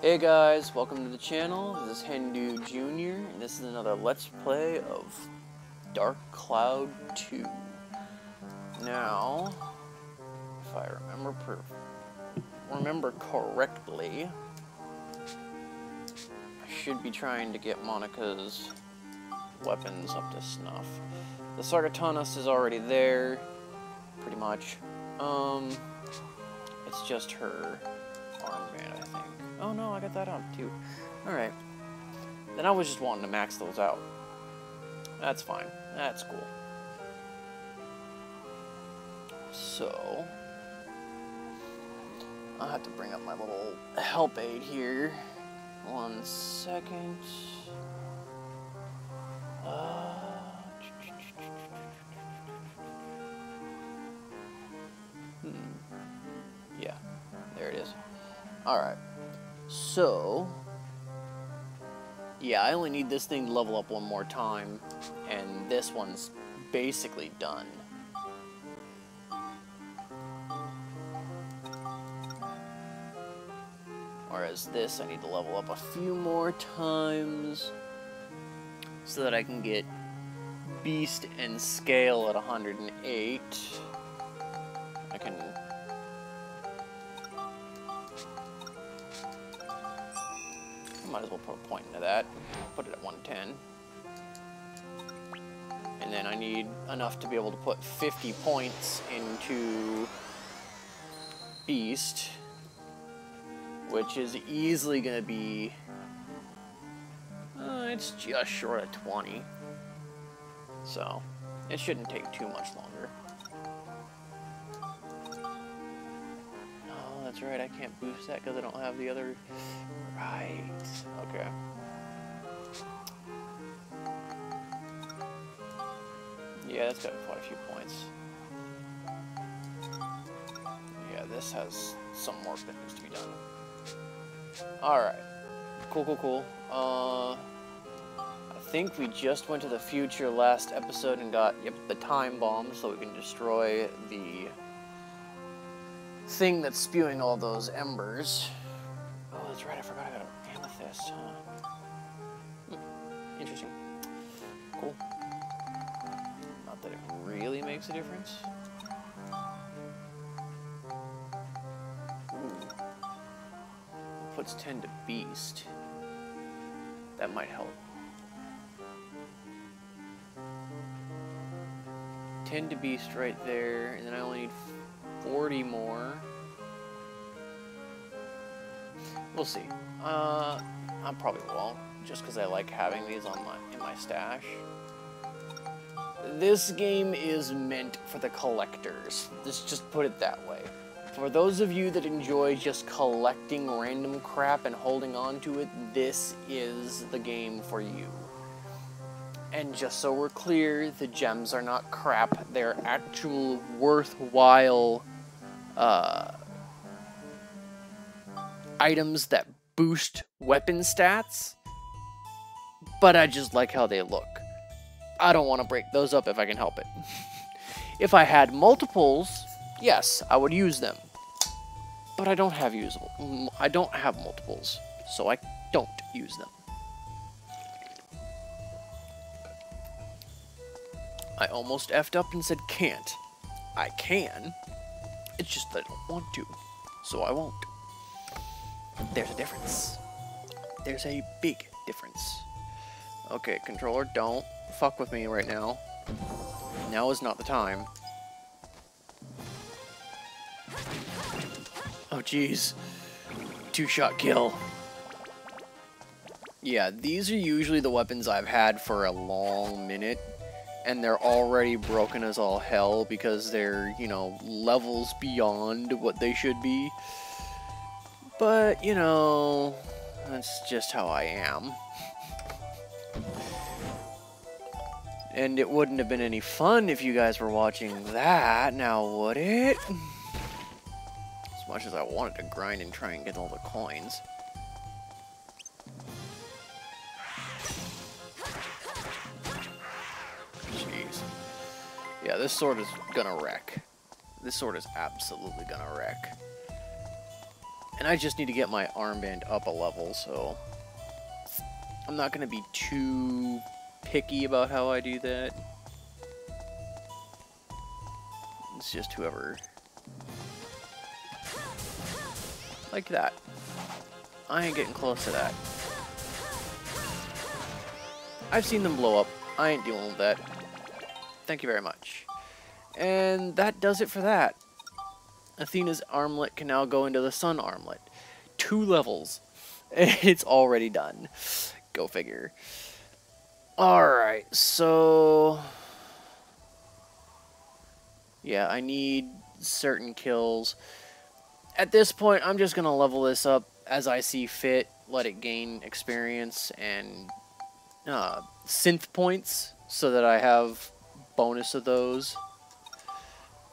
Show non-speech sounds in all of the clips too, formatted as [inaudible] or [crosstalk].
Hey guys, welcome to the channel. This is Hendu Jr. and this is another Let's Play of Dark Cloud 2. Now, if I remember remember correctly, I should be trying to get Monica's weapons up to snuff. The Sargatanas is already there, pretty much. Um, it's just her I got that on too. Alright. Then I was just wanting to max those out. That's fine. That's cool. So... I'll have to bring up my little help aid here. One second. So, yeah, I only need this thing to level up one more time, and this one's basically done. Whereas this, I need to level up a few more times so that I can get Beast and Scale at 108. As well put a point into that. Put it at 110. And then I need enough to be able to put 50 points into Beast, which is easily going to be... Uh, it's just short of 20. So, it shouldn't take too much longer. That's right, I can't boost that because I don't have the other... Right. Okay. Yeah, that's got quite a few points. Yeah, this has some work that needs to be done. Alright. Cool, cool, cool. Uh, I think we just went to the future last episode and got, yep, the time bomb so we can destroy the thing that's spewing all those embers. Oh, that's right, I forgot I got an amethyst, huh? Hmm. Interesting. Cool. Not that it really makes a difference. Ooh. Puts 10 to beast. That might help. 10 to beast right there, and then I only need 40 more. We'll see. Uh, I probably won't, just because I like having these on my in my stash. This game is meant for the collectors. Let's just put it that way. For those of you that enjoy just collecting random crap and holding on to it, this is the game for you. And just so we're clear, the gems are not crap. They're actual worthwhile uh, items that boost weapon stats, but I just like how they look. I don't want to break those up if I can help it. [laughs] if I had multiples, yes, I would use them. But I don't have usable. I don't have multiples, so I don't use them. I almost effed up and said can't. I can. It's just that I don't want to, so I won't. There's a difference. There's a big difference. Okay, controller, don't fuck with me right now. Now is not the time. Oh, jeez. Two-shot kill. Yeah, these are usually the weapons I've had for a long minute, and they're already broken as all hell because they're, you know, levels beyond what they should be. But, you know, that's just how I am. [laughs] And it wouldn't have been any fun if you guys were watching that, now would it? As much as I wanted to grind and try and get all the coins. Yeah, this sword is gonna wreck. This sword is absolutely gonna wreck. And I just need to get my armband up a level, so I'm not to be too picky about how I do that. It's just whoever... Like that. I ain't getting close to that. I've seen them blow up. I ain't dealing with that. Thank you very much. And that does it for that. Athena's armlet can now go into the sun armlet. Two levels. [laughs] It's already done. Go figure. Alright, so... Yeah, I need certain kills. At this point, I'm just going to level this up as I see fit, let it gain experience and uh, synth points so that I have bonus of those.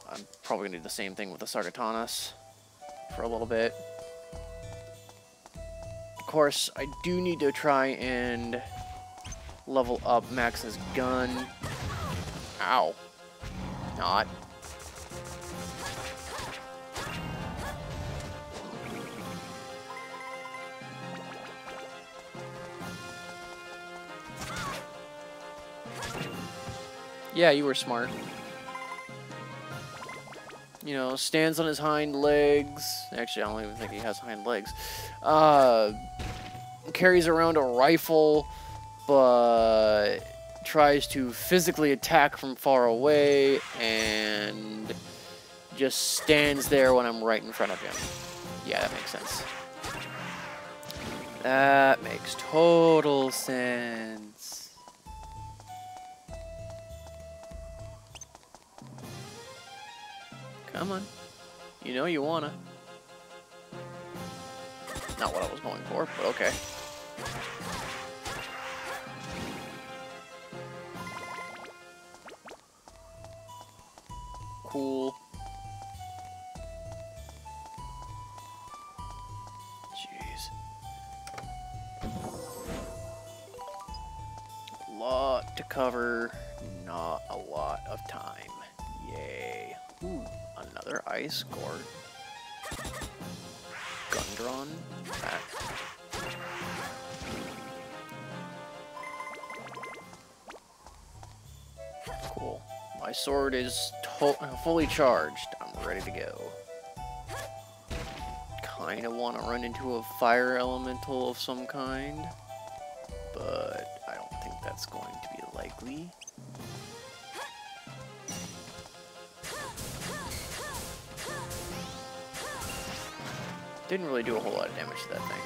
I'm probably going to do the same thing with the Sargatanas for a little bit. Of course, I do need to try and level up Max's gun. Ow. Not. Yeah, you were smart. You know, stands on his hind legs. Actually, I don't even think he has hind legs. Uh, carries around a rifle, but tries to physically attack from far away and just stands there when I'm right in front of him. Yeah, that makes sense. That makes total sense. Come on. You know you wanna. Not what I was going for, but okay. Cool. Jeez. Lot to cover, not a lot of time. Yay. Ooh another ice core. Gundron. Back. Cool. My sword is fully charged. I'm ready to go. Kinda wanna run into a fire elemental of some kind, but I don't think that's going to be likely. Didn't really do a whole lot of damage to that thing.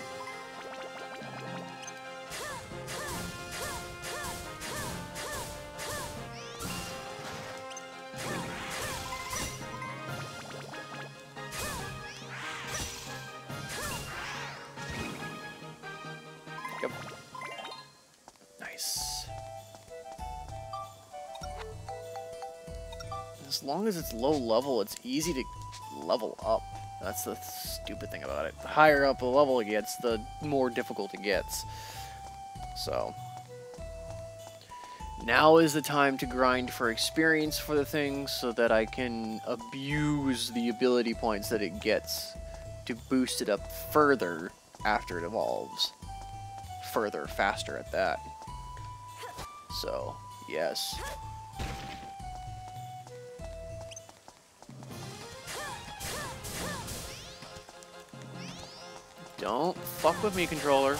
As long as it's low level, it's easy to level up. That's the stupid thing about it. The higher up the level it gets, the more difficult it gets. So, now is the time to grind for experience for the thing so that I can abuse the ability points that it gets to boost it up further after it evolves. Further, faster at that. So, yes. Don't fuck with me, controller.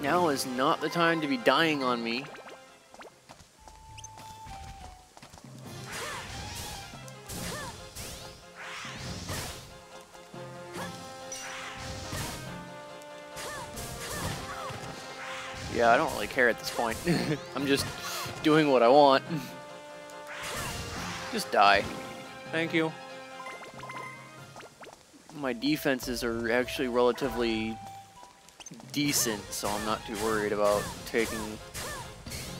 Now is not the time to be dying on me. Yeah, I don't really care at this point. [laughs] I'm just doing what I want. [laughs] just die. Thank you my defenses are actually relatively decent, so I'm not too worried about taking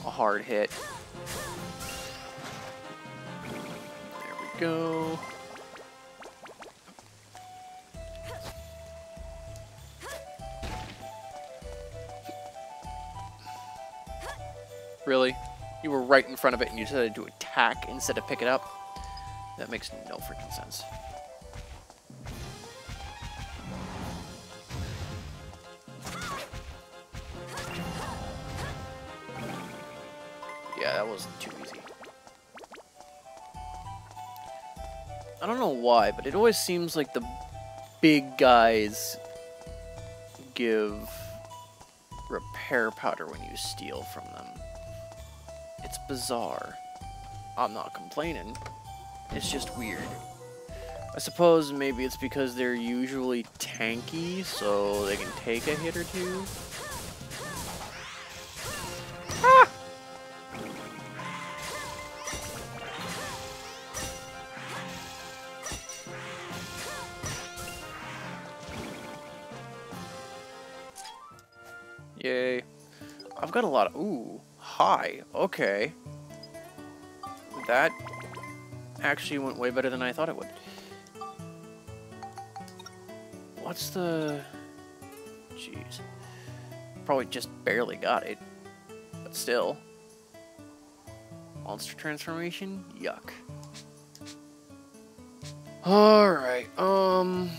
a hard hit. There we go. Really? You were right in front of it and you decided to attack instead of pick it up? That makes no freaking sense. Yeah, that wasn't too easy. I don't know why, but it always seems like the big guys give repair powder when you steal from them. It's bizarre. I'm not complaining. It's just weird. I suppose maybe it's because they're usually tanky, so they can take a hit or two. A lot of... Ooh, high. Okay. That actually went way better than I thought it would. What's the... Jeez. Probably just barely got it. But still. Monster transformation? Yuck. Alright, um...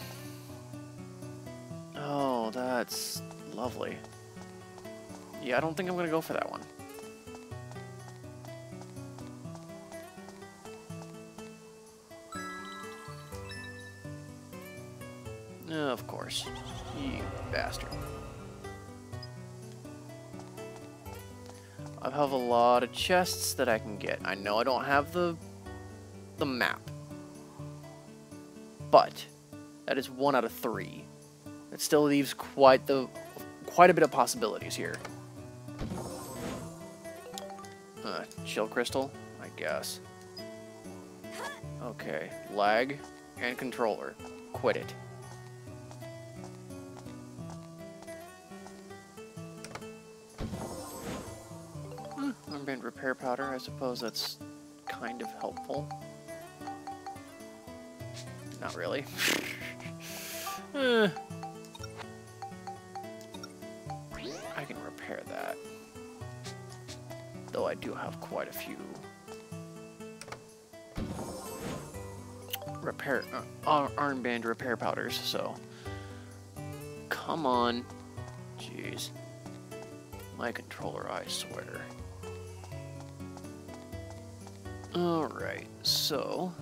Oh, that's lovely. Yeah, I don't think I'm gonna go for that one. of course. You bastard. I have a lot of chests that I can get. I know I don't have the the map. But that is one out of three. It still leaves quite the quite a bit of possibilities here. Chill crystal, I guess. Okay, lag and controller. Quit it. Armband repair powder, I suppose that's kind of helpful. Not really. [laughs] eh. Do have quite a few repair uh, armband repair powders, so come on. Jeez. My controller, I swear. Alright, so...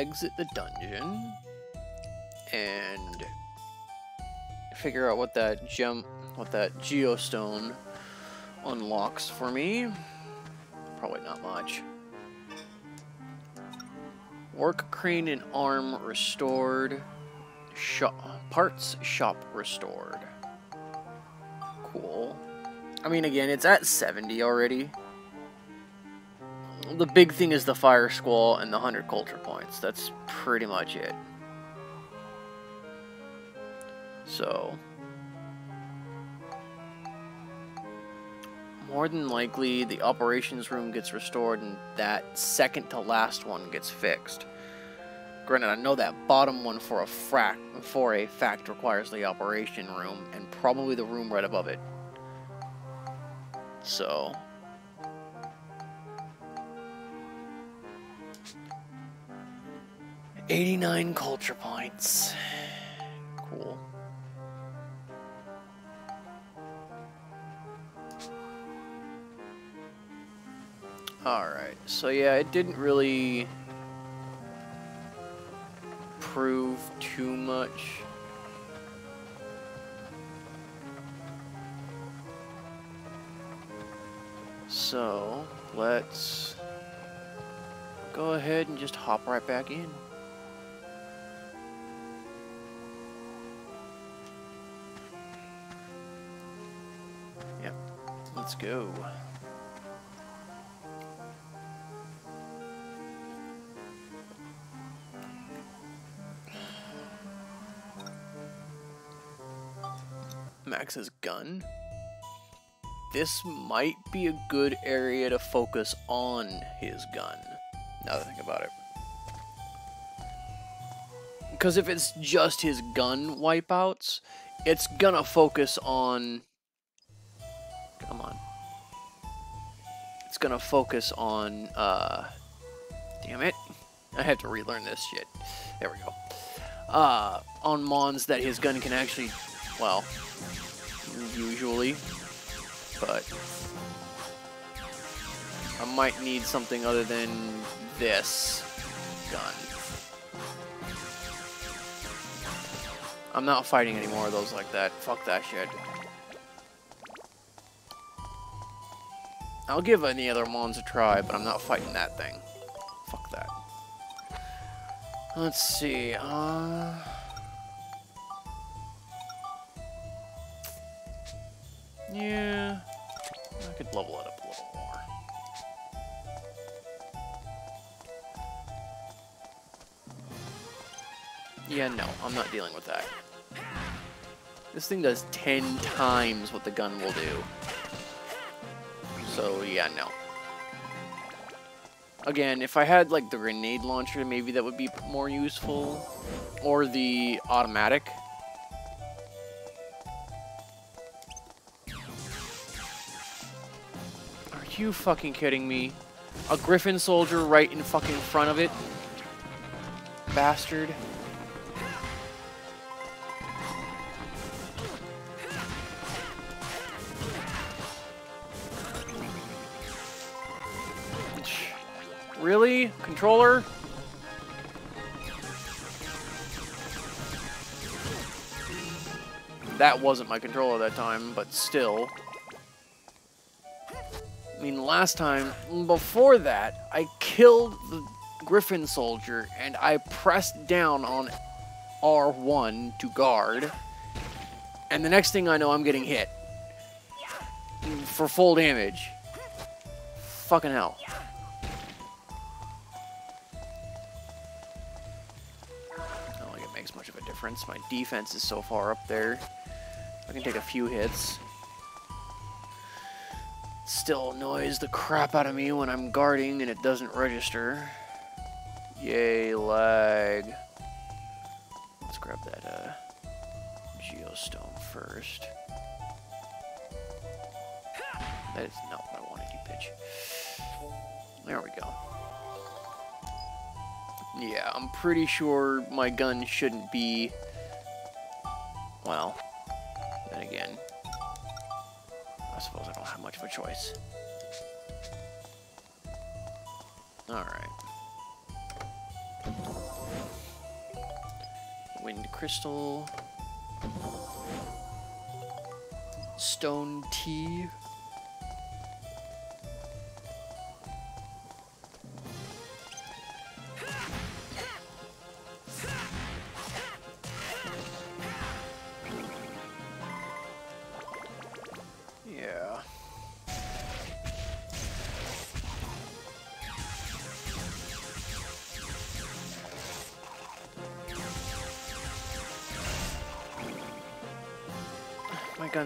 exit the dungeon and figure out what that gem, what that geostone unlocks for me. Probably not much. Work crane and arm restored. Shop, parts shop restored. Cool. I mean, again, it's at 70 already. The big thing is the Fire Squall and the 100 culture points. That's pretty much it. So... More than likely, the operations room gets restored and that second to last one gets fixed. Granted, I know that bottom one for a, frac for a fact requires the operation room and probably the room right above it. So... Eighty-nine culture points. Cool. Alright, so yeah, it didn't really prove too much. So, let's go ahead and just hop right back in. Go. Max's gun, this might be a good area to focus on his gun. Now that I think about it. Because if it's just his gun wipeouts, it's gonna focus on... It's gonna focus on, uh... Damn it. I have to relearn this shit. There we go. Uh, on Mons that his gun can actually, well, usually, but I might need something other than this gun. I'm not fighting any more of those like that. Fuck that shit. I'll give any other Mons a try, but I'm not fighting that thing. Fuck that. Let's see, uh... Yeah... I could level it up a little more. Yeah, no, I'm not dealing with that. This thing does 10 times what the gun will do. So, yeah, no. Again, if I had, like, the grenade launcher, maybe that would be more useful. Or the automatic. Are you fucking kidding me? A Griffin soldier right in fucking front of it? Bastard. Really? Controller? That wasn't my controller that time, but still. I mean, last time, before that, I killed the Griffin soldier, and I pressed down on R1 to guard, and the next thing I know, I'm getting hit. For full damage. Fucking hell. My defense is so far up there. I can take a few hits. Still annoys the crap out of me when I'm guarding and it doesn't register. Yay, lag. Let's grab that uh, geostone first. That is not what I wanted, you bitch. There we go. Yeah, I'm pretty sure my gun shouldn't be... Well, then again, I suppose I don't have much of a choice. Alright. Wind Crystal. Stone Tea.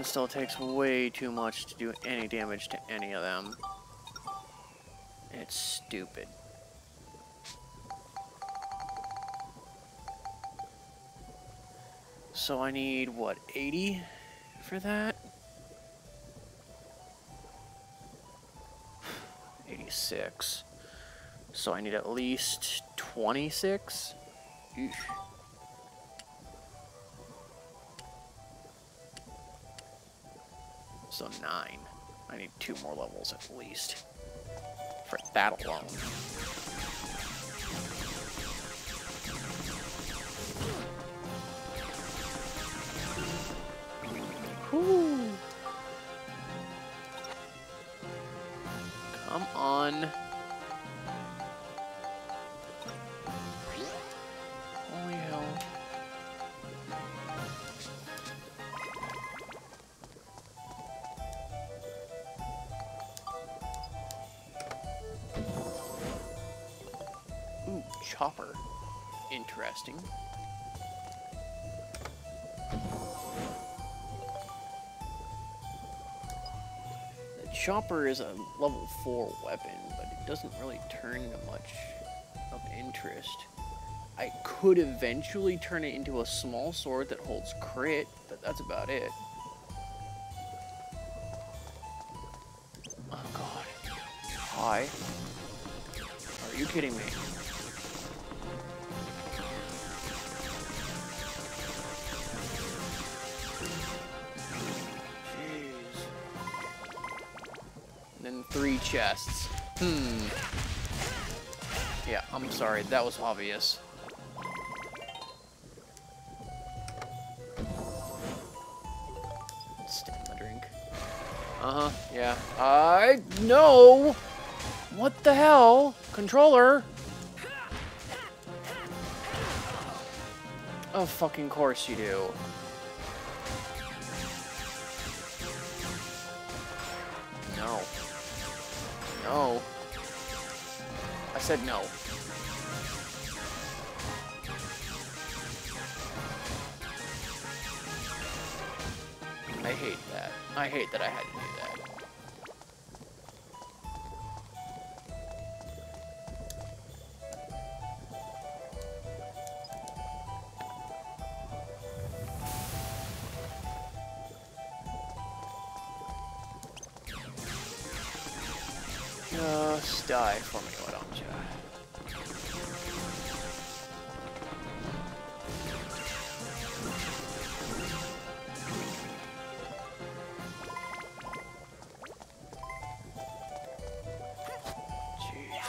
Gun still takes way too much to do any damage to any of them. It's stupid. So I need, what, 80 for that? [sighs] 86. So I need at least 26? Eesh. So nine. I need two more levels at least. For that alone. Whew. Come on. interesting. The chopper is a level 4 weapon, but it doesn't really turn to much of interest. I could eventually turn it into a small sword that holds crit, but that's about it. Oh god. Hi. Are you kidding me? Chests. Hmm. Yeah, I'm sorry, that was obvious. My drink. Uh-huh, yeah. I... No! What the hell? Controller? Of fucking course you do. No. I said no. I hate that. I hate that I had to do that. For me, why don't you? Jeez.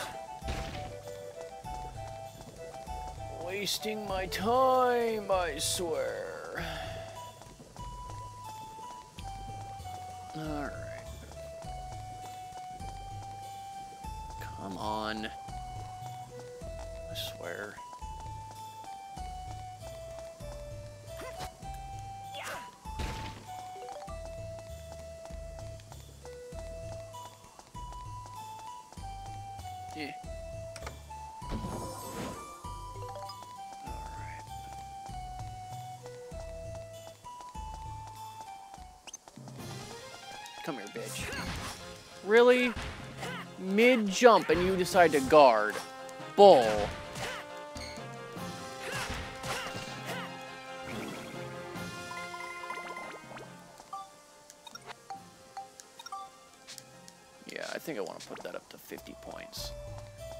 Wasting my time, I swear. Mid-jump and you decide to guard. Bull. Yeah, I think I want to put that up to 50 points.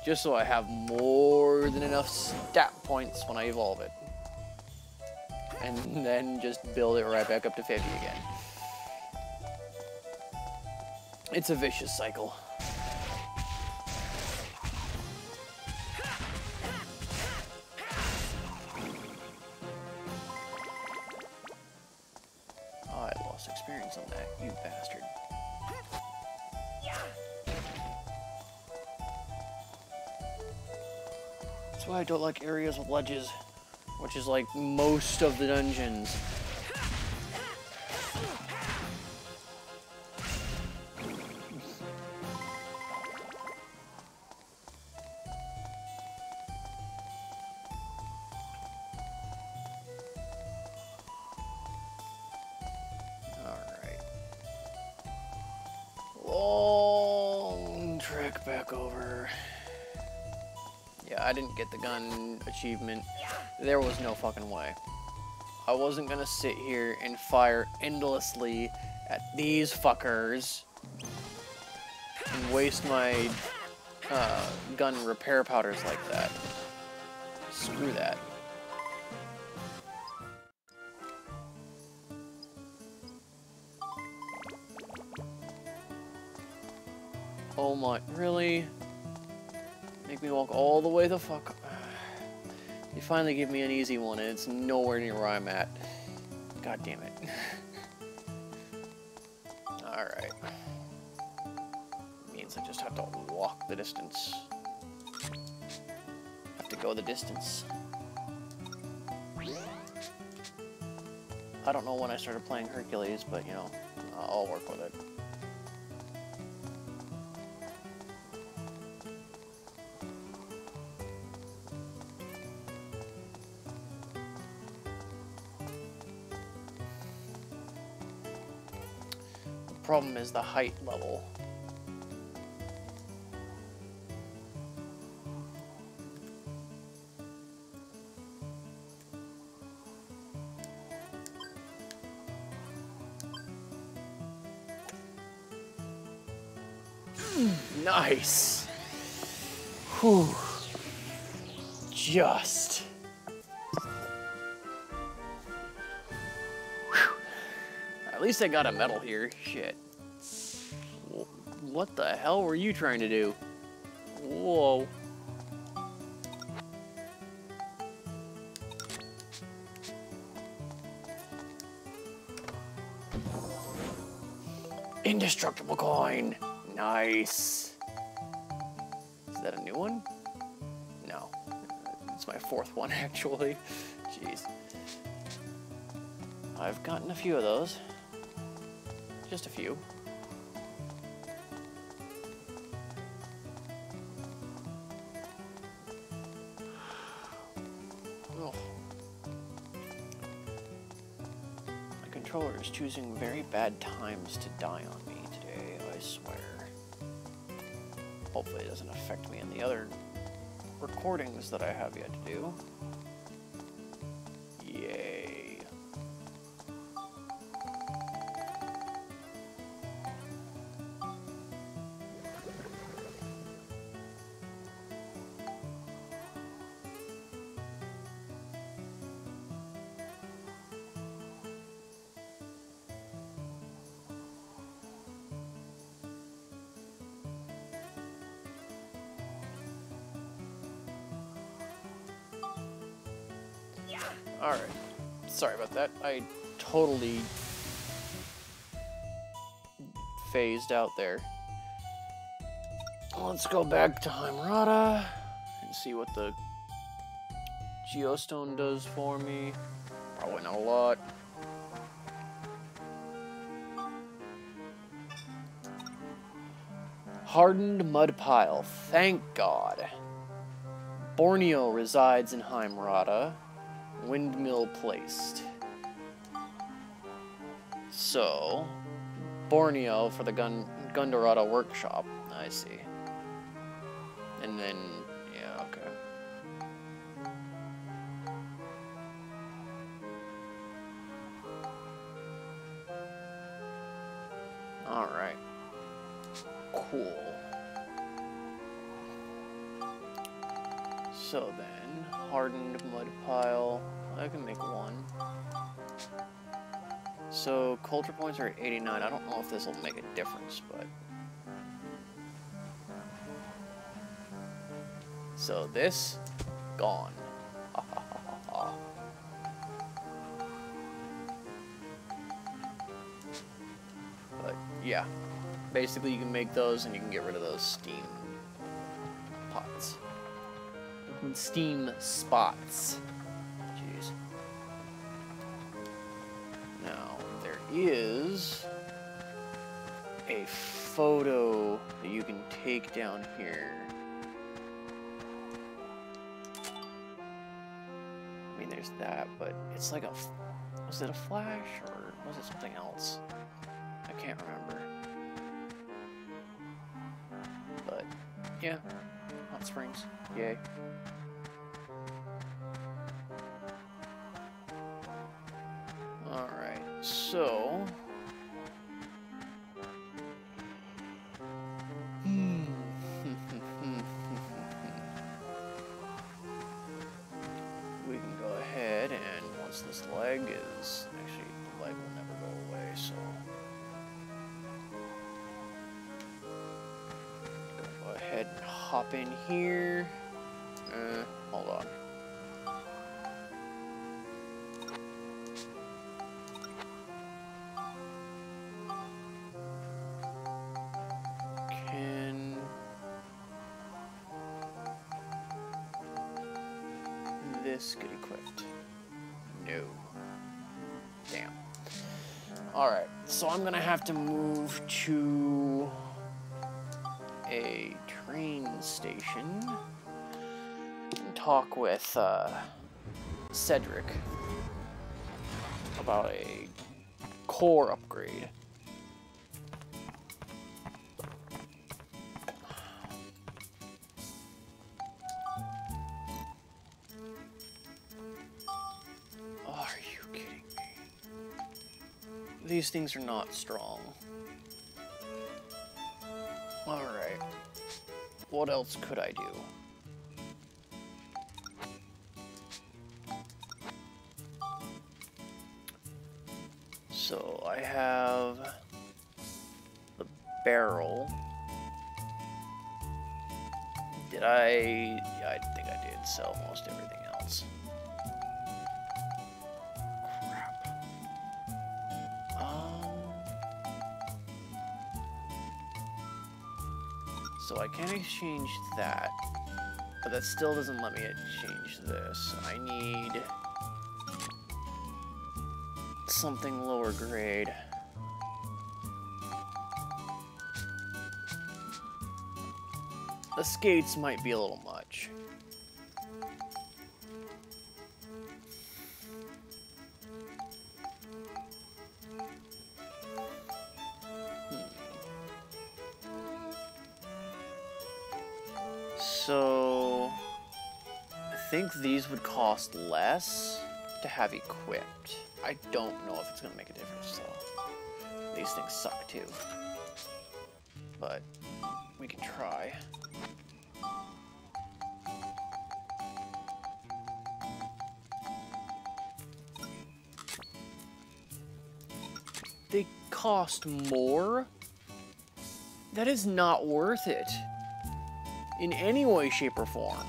Just so I have more than enough stat points when I evolve it. And then just build it right back up to 50 again. It's a vicious cycle. Don't like areas with ledges, which is like most of the dungeons. Get the gun achievement. There was no fucking way. I wasn't gonna sit here and fire endlessly at these fuckers and waste my uh, gun repair powders like that. Screw that. Oh my, really? Make me walk all the way the fuck. up. You finally give me an easy one, and it's nowhere near where I'm at. God damn it. [laughs] Alright. Means I just have to walk the distance. Have to go the distance. I don't know when I started playing Hercules, but you know, I'll work with it. problem is the height level. nice. Whew. Just. Whew. At least I got a medal here. Shit. What the hell were you trying to do? Whoa. Indestructible coin. Nice. Is that a new one? No. It's my fourth one, [laughs] actually. Jeez. I've gotten a few of those. Just a few. Choosing very bad times to die on me today, I swear. Hopefully it doesn't affect me in the other recordings that I have yet to do. Alright. Sorry about that. I totally phased out there. Let's go back to Heim Rada and see what the Geostone does for me. Probably not a lot. Hardened mud pile. Thank God. Borneo resides in Heim Rada. Windmill placed. So, Borneo for the Gun Gundorada workshop. I see. And then, culture points are 89. I don't know if this will make a difference, but... So this, gone. [laughs] but, yeah. Basically, you can make those and you can get rid of those steam pots. Steam spots. Is a photo that you can take down here. I mean, there's that, but it's like a. Was it a flash or was it something else? I can't remember. But, yeah. Hot springs. Yay. In here. Uh, hold on. Can this get equipped? No. Damn. Alright, so I'm gonna have to move to talk with uh, Cedric about a core upgrade. Are you kidding me? These things are not strong. Alright. what else could I do? So I have the barrel. Did I? Yeah, I think I did sell most everything else. Crap. Um. So I can exchange that, but that still doesn't let me exchange this. I need something lower grade. The skates might be a little much. Hmm. So, I think these would cost less to have equipped. I don't know if it's to make a difference, though. These things suck, too. But, we can try. They cost more? That is not worth it. In any way, shape, or form.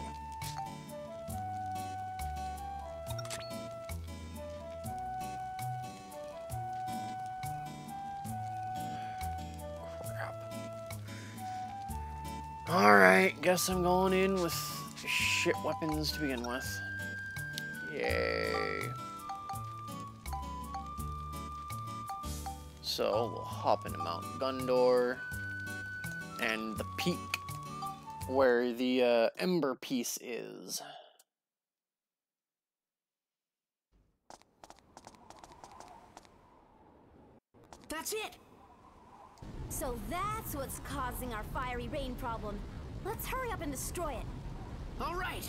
Guess I'm going in with shit weapons to begin with. Yay. So we'll hop into Mount Gundor and the peak where the uh, Ember piece is. That's it! So that's what's causing our fiery rain problem. Let's hurry up and destroy it. All right.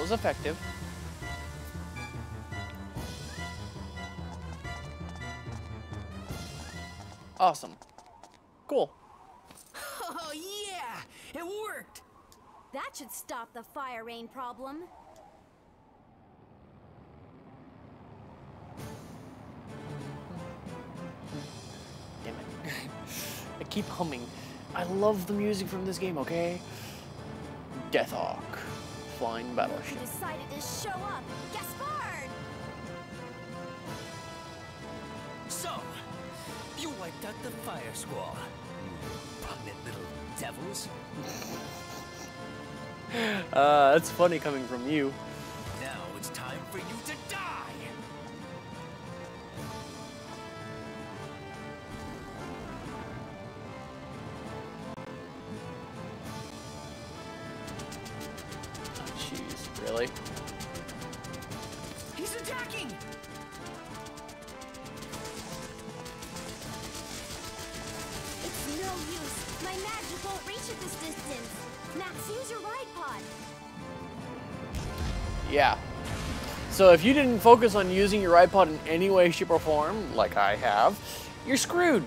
Was effective. Awesome. Cool. Oh yeah! It worked! That should stop the fire rain problem. Damn it. [laughs] I keep humming. I love the music from this game, okay? Death Deathhawk. Flying battleship. decided to show up? Gaspard! So, you wiped out the fire squall. You repugnant little devils. [laughs] Uh, that's funny coming from you. If you didn't focus on using your Ridepod in any way, shape, or form, like I have, you're screwed.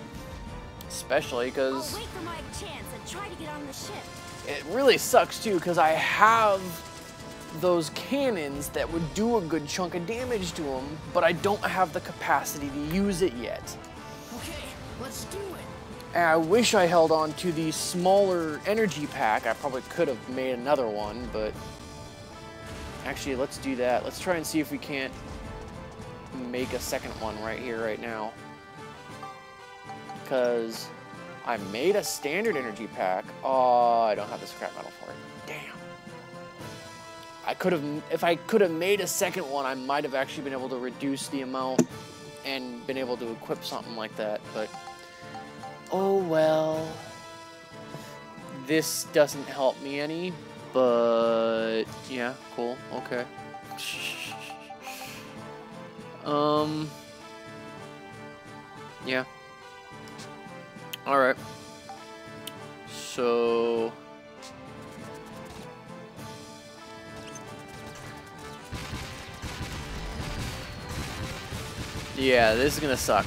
Especially because wait for my chance and try to get on the ship. it really sucks too, because I have those cannons that would do a good chunk of damage to them, but I don't have the capacity to use it yet. Okay, let's do it. And I wish I held on to the smaller energy pack. I probably could have made another one, but Actually, let's do that. Let's try and see if we can't make a second one right here, right now. Because I made a standard energy pack. Oh, I don't have the scrap metal for it. Damn. I could have, if I could have made a second one, I might have actually been able to reduce the amount and been able to equip something like that, but oh well. This doesn't help me any, but yeah, cool, okay. Um, yeah. Alright. So... Yeah, this is gonna suck.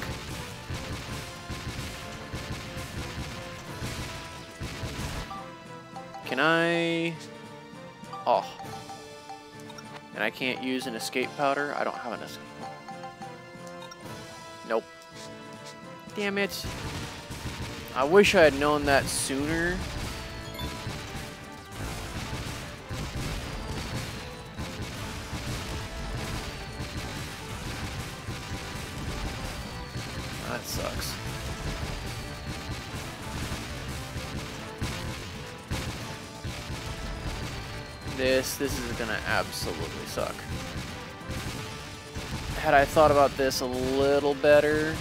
Can I... Oh. And I can't use an escape powder? I don't have an escape. Nope. Damn it. I wish I had known that sooner. This, is gonna absolutely suck. Had I thought about this a little better,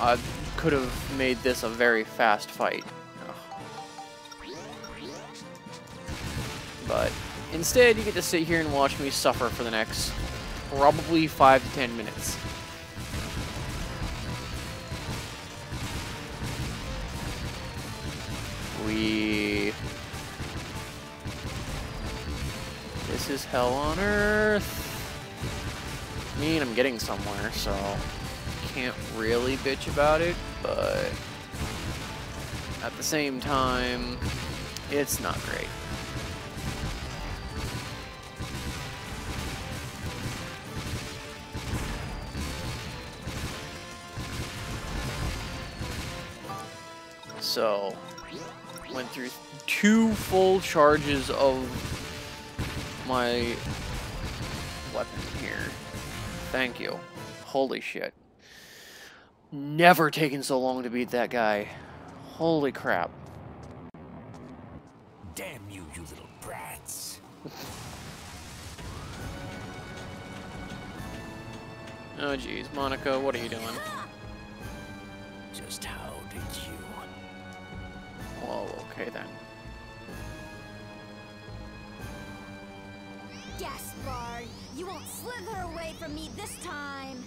I could have made this a very fast fight. Ugh. But instead, you get to sit here and watch me suffer for the next probably 5 to 10 minutes. Hell on earth. I mean, I'm getting somewhere, so can't really bitch about it, but at the same time, it's not great. So, went through two full charges of my weapon here. Thank you. Holy shit. Never taken so long to beat that guy. Holy crap. Damn you, you little brats. [laughs] Oh jeez, Monica, what are you doing? Just how did you? Whoa, okay then. You won't slither away from me this time.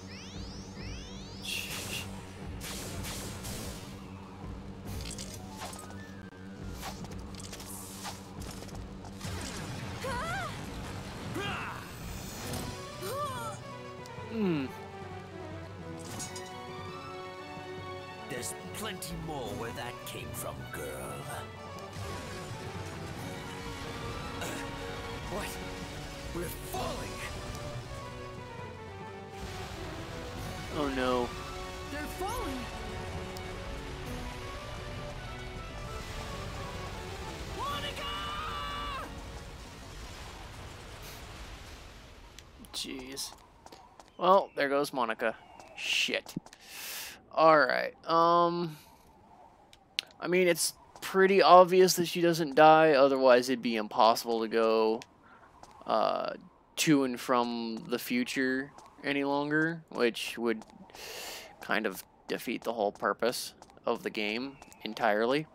Jeez. Well, there goes Monica. Shit. Alright, um... I mean, it's pretty obvious that she doesn't die, otherwise it'd be impossible to go uh, to and from the future any longer, which would kind of defeat the whole purpose of the game entirely.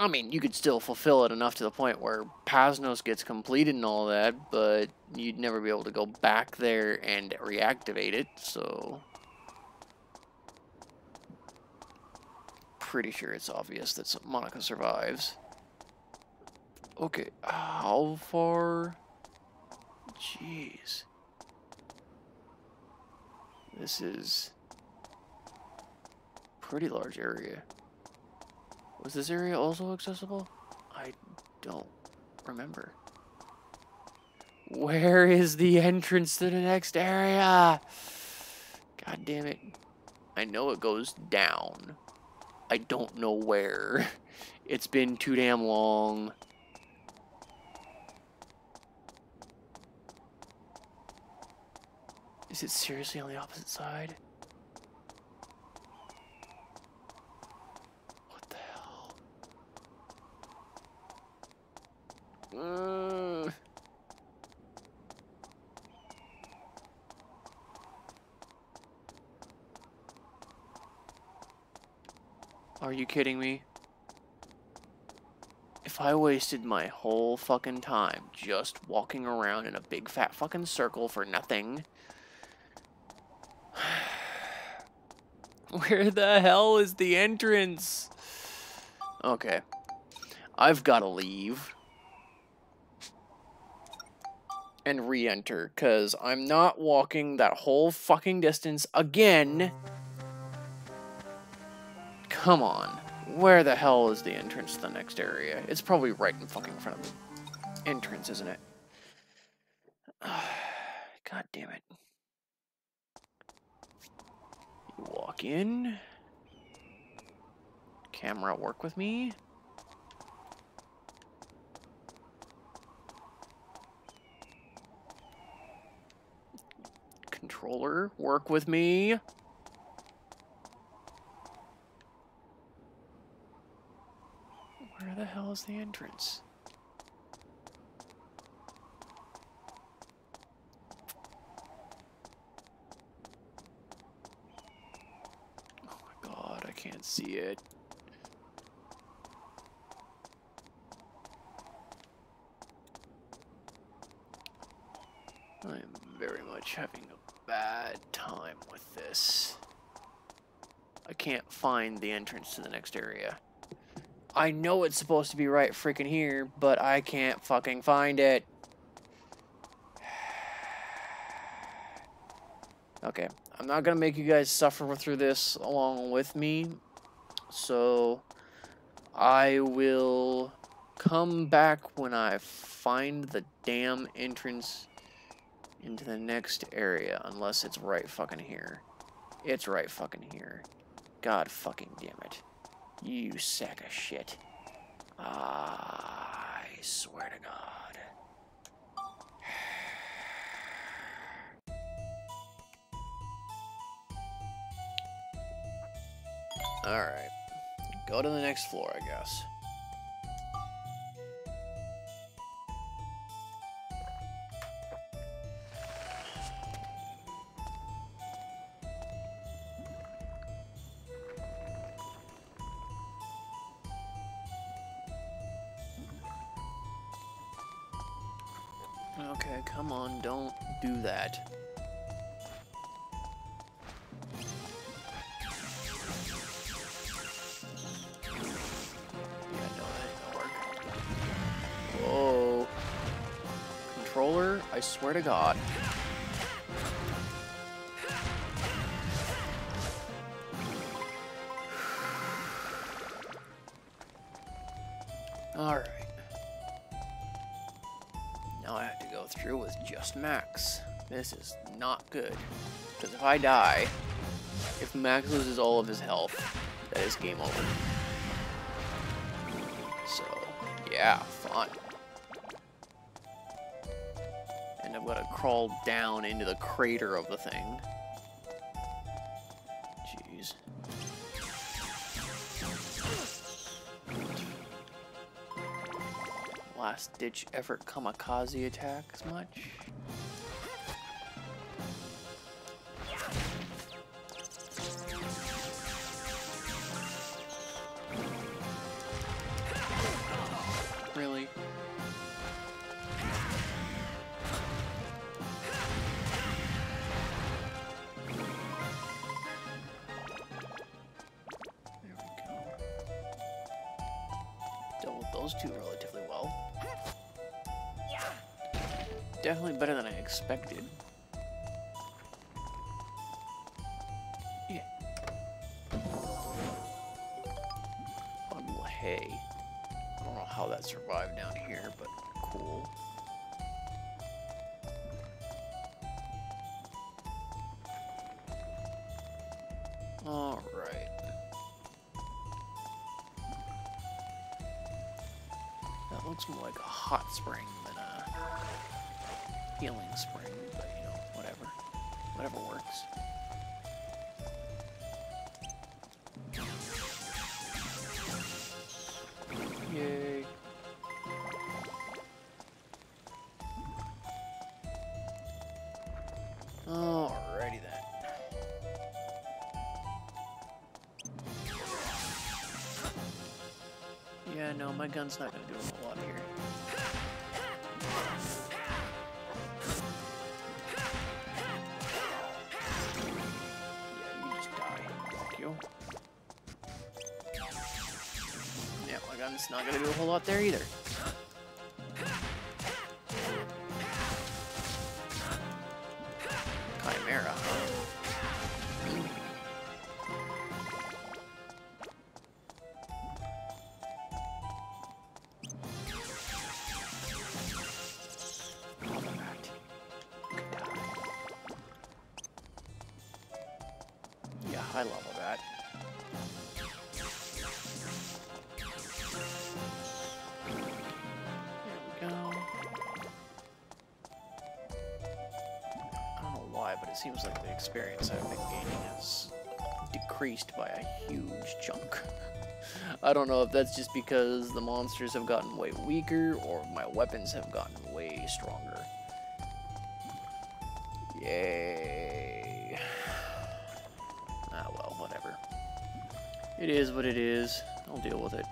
I mean, you could still fulfill it enough to the point where Pasnos gets completed and all that, but you'd never be able to go back there and reactivate it, so... Pretty sure it's obvious that Monica survives. Okay, how far? Jeez. This is... Pretty large area. Was this area also accessible? I don't remember. Where is the entrance to the next area? God damn it. I know it goes down. I don't know where. [laughs] It's been too damn long. Is it seriously on the opposite side? Mm. Are you kidding me? If I wasted my whole fucking time just walking around in a big fat fucking circle for nothing. [sighs] Where the hell is the entrance? Okay. I've got to leave. And re-enter, because I'm not walking that whole fucking distance again. Come on. Where the hell is the entrance to the next area? It's probably right in fucking front of the entrance, isn't it? [sighs] God damn it. You walk in. Camera work with me. Controller work with me. Where the hell is the entrance? Oh my god, I can't see it. I'm very much having a with this. I can't find the entrance to the next area. I know it's supposed to be right freaking here, but I can't fucking find it. [sighs] Okay, I'm not gonna make you guys suffer through this along with me, so I will come back when I find the damn entrance into the next area, unless it's right fucking here. It's right fucking here. God fucking damn it. You sack of shit. I swear to God. [sighs] Alright. Go to the next floor, I guess. Alright. Now I have to go through with just Max. This is not good. Because if I die, if Max loses all of his health, that is game over. So, yeah, fun. And got to crawl down into the crater of the thing. Last ditch effort kamikaze attack as much? Expected. Yeah, no, my gun's not gonna do a whole lot here. Yeah. Yeah, my gun's not gonna do a whole lot there either. Experience I've been gaining has decreased by a huge chunk. [laughs] I don't know if that's just because the monsters have gotten way weaker or my weapons have gotten way stronger. Yay. [sighs] Ah, well, whatever. It is what it is. I'll deal with it.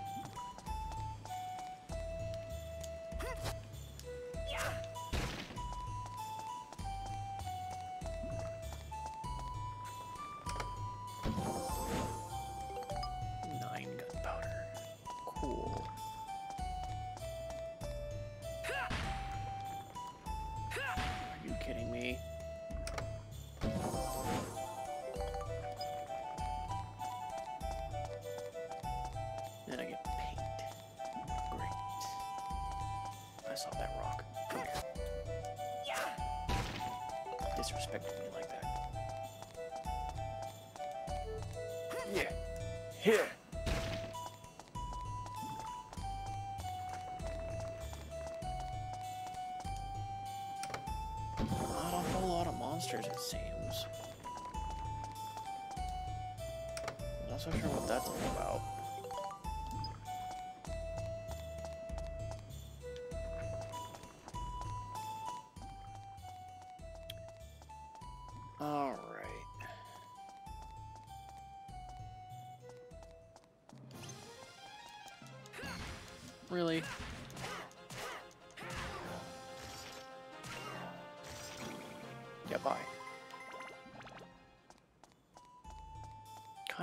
Disrespected me like that. Yeah. Here. Not a whole lot of monsters, it seems. I'm not so sure what that's all about.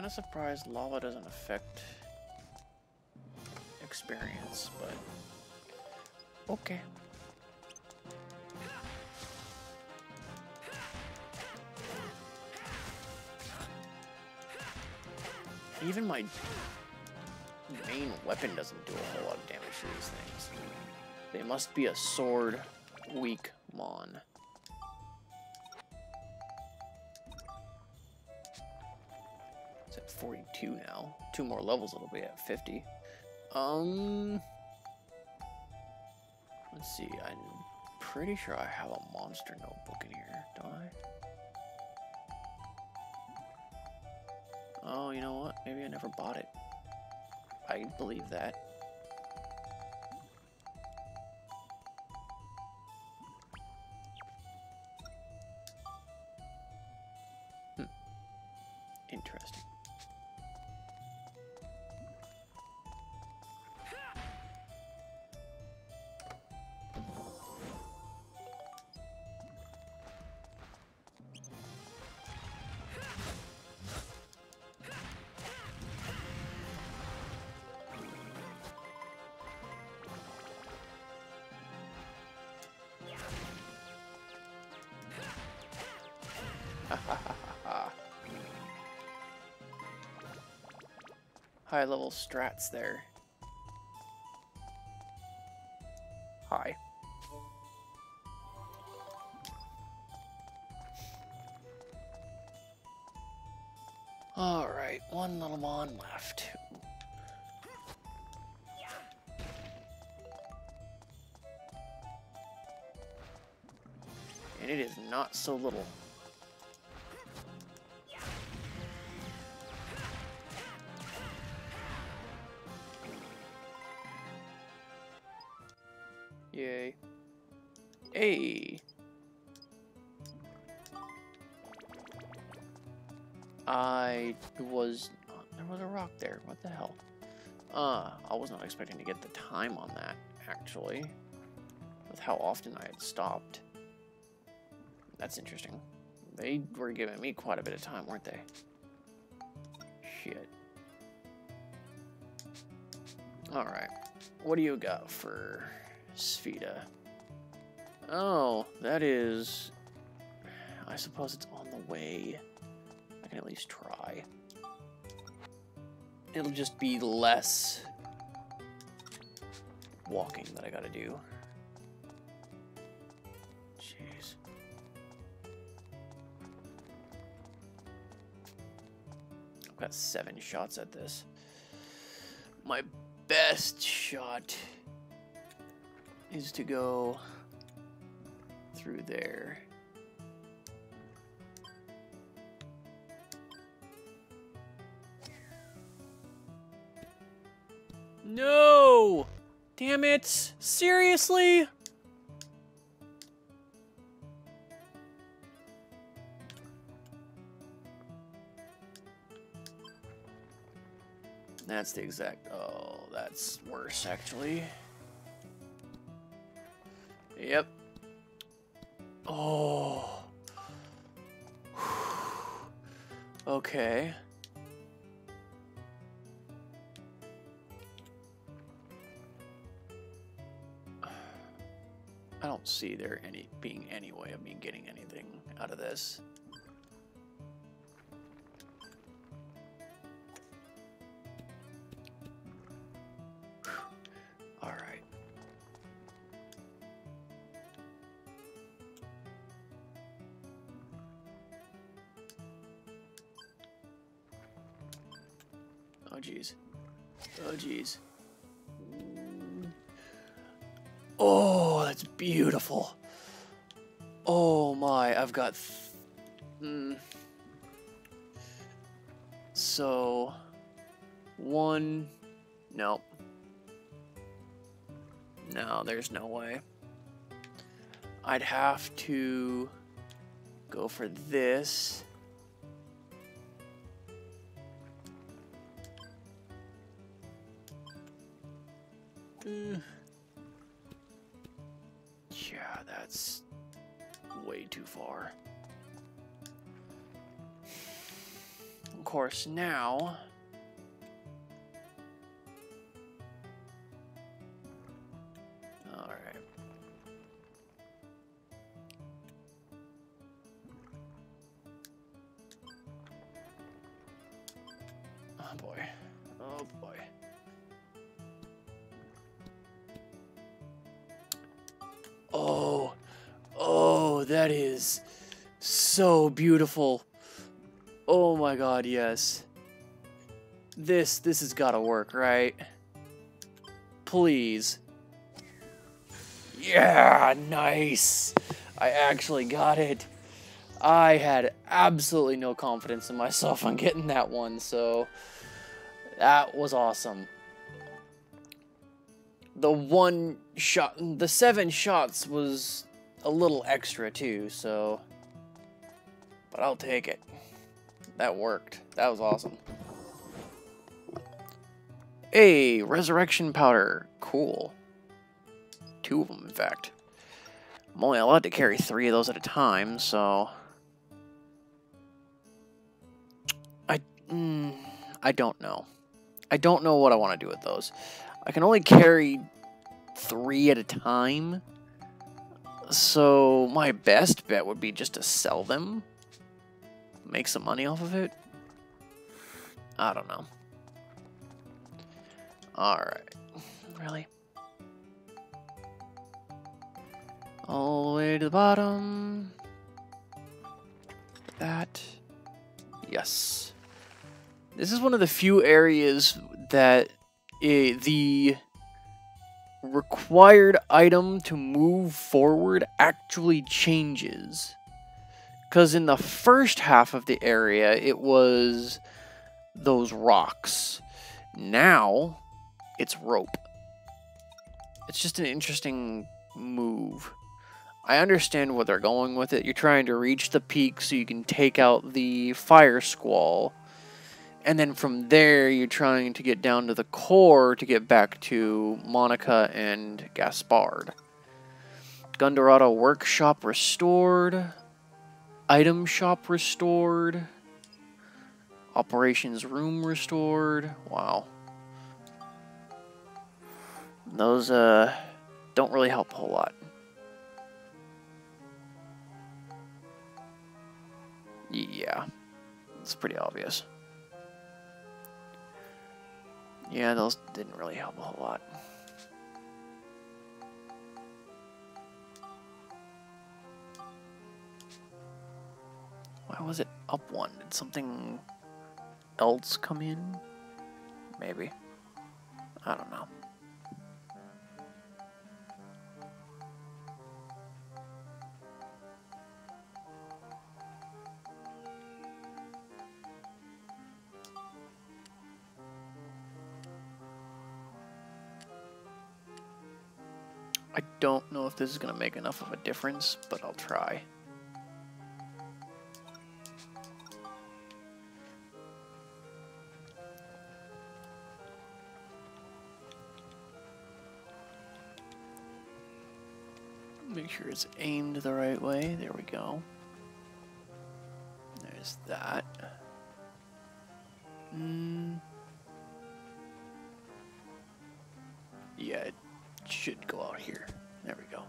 Kind of surprised lava doesn't affect experience, but okay. Even my main weapon doesn't do a whole lot of damage to these things. They must be a sword weak Two more levels, it'll be at 50. Um. Let's see, I'm pretty sure I have a monster notebook in here, don't I? Oh, you know what? Maybe I never bought it. I believe that. High level strats there. Hi. Alright, one little mon left. And it is not so little. Actually. With how often I had stopped. That's interesting. They were giving me quite a bit of time, weren't they? Shit. Alright. What do you got for Spheda? Oh, that is... I suppose it's on the way. I can at least try. It'll just be less walking that I gotta do. Jeez. I've got seven shots at this. My best shot is to go through there. No! Damn it! Seriously? That's the exact... Oh, that's worse, actually. Yep. Oh. [sighs] okay. See there any being any way of me getting anything out of this. There's no way. I'd have to go for this. Mm. Yeah, that's way too far. Of course, now... beautiful. Oh my god, yes. This, this has got to work, right? Please. Yeah, nice. I actually got it. I had absolutely no confidence in myself on getting that one, so that was awesome the one shot, the seven shots was a little extra too, so. But I'll take it. That worked. That was awesome. Hey, resurrection powder. Cool. Two of them, in fact. I'm only allowed to carry three of those at a time, so. I. Mm, I don't know. I don't know what I want to do with those. I can only carry three at a time. So my best bet would be just to sell them. Make some money off of it. I don't know. Alright. Really? All the way to the bottom. That. Yes. This is one of the few areas that uh, the required item to move forward actually changes. Because in the first half of the area, it was those rocks. Now, it's rope. It's just an interesting move. I understand where they're going with it. You're trying to reach the peak so you can take out the fire squall. And then from there, you're trying to get down to the core to get back to Monica and Gaspard. Gundorado Workshop restored. Item Shop restored. Operations Room restored. Wow. Those uh, don't really help a whole lot. Yeah, it's pretty obvious. Yeah, those didn't really help a whole lot. Why was it up one? Did something else come in? Maybe. I don't know. I don't know if this is going to make enough of a difference, but I'll try. Sure it's aimed the right way. There we go. There's that. Mm. Yeah, it should go out here. There we go.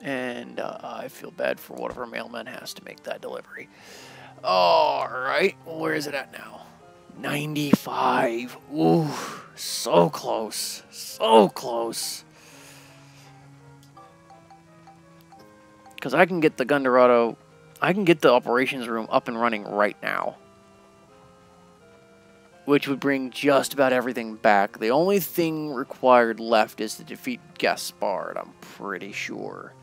And uh, I feel bad for whatever mailman has to make that delivery. All right, where is it at now? 95. Ooh, so close. So close. Because I can get the Gundorado, I can get the operations room up and running right now. Which would bring just about everything back. The only thing required left is to defeat Gaspard, I'm pretty sure.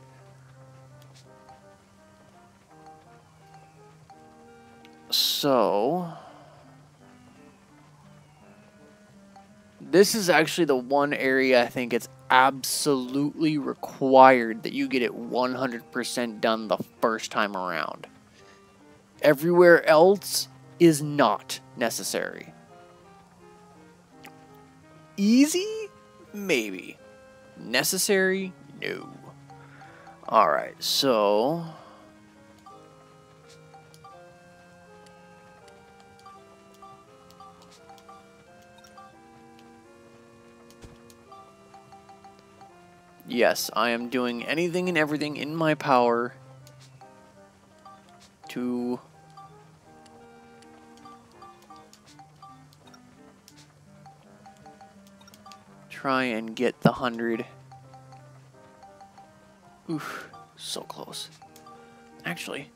So... This is actually the one area I think it's absolutely required that you get it 100% done the first time around. Everywhere else is not necessary. Easy? Maybe. Necessary? No. Alright, so... Yes, I am doing anything and everything in my power to try and get the hundred. Oof, so close. Actually,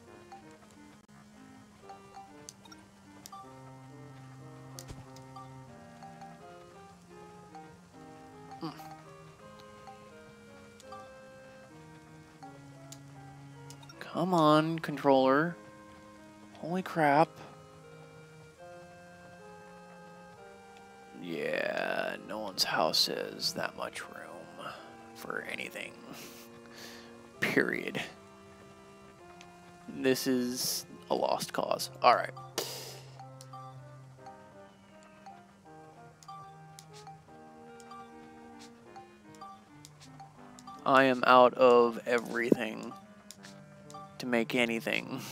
hmm. Come on, controller. Holy crap. Yeah, no one's house has that much room for anything. [laughs] Period. This is a lost cause. Alright. I am out of everything to make anything. [sighs]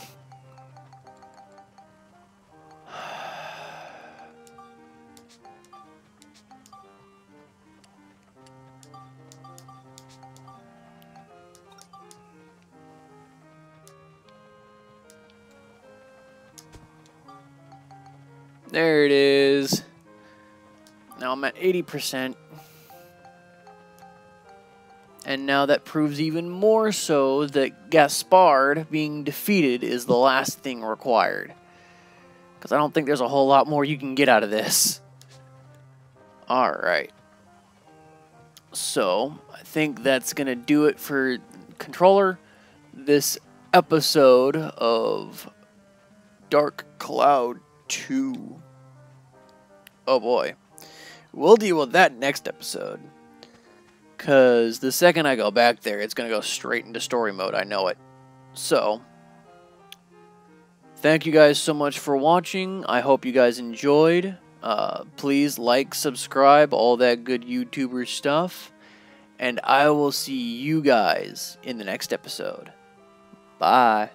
There it is. Now I'm at 80%. And now that proves even more so that Gaspard being defeated is the last thing required. Because I don't think there's a whole lot more you can get out of this. Alright. So, I think that's going to do it for Controller. This episode of Dark Cloud 2. Oh boy. we'll deal with that next episode. Because the second I go back there, it's going to go straight into story mode. I know it. So, thank you guys so much for watching. I hope you guys enjoyed. Uh, please like, subscribe, all that good YouTuber stuff. And I will see you guys in the next episode. Bye.